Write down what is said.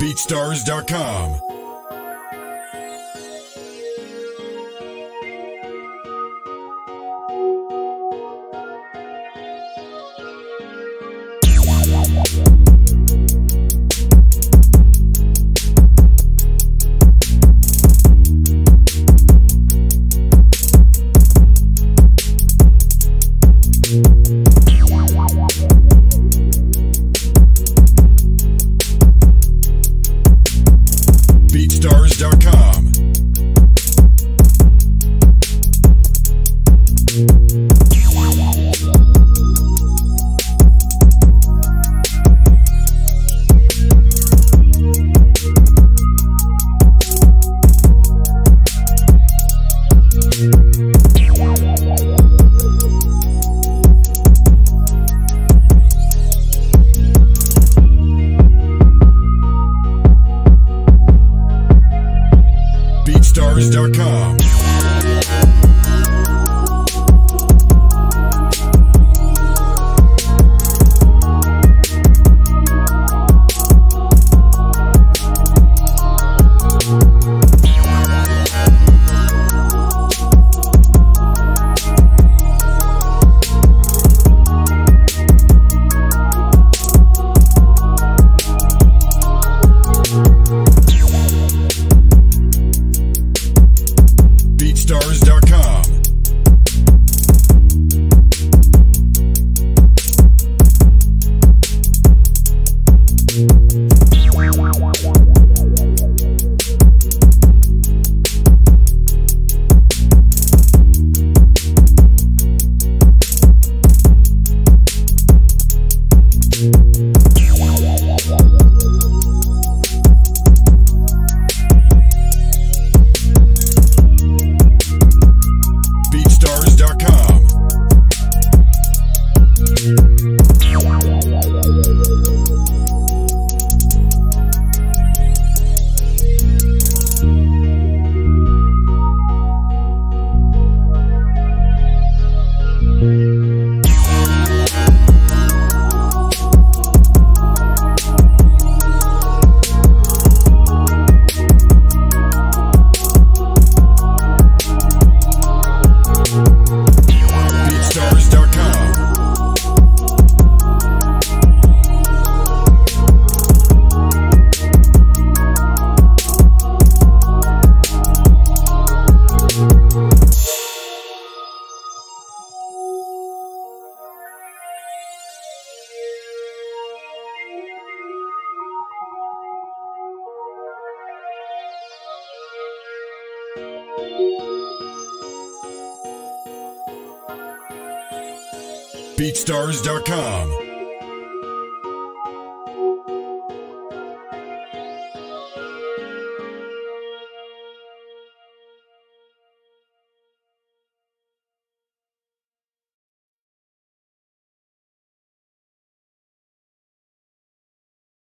BeatStars.com BeatStars.com. BeatStars.com.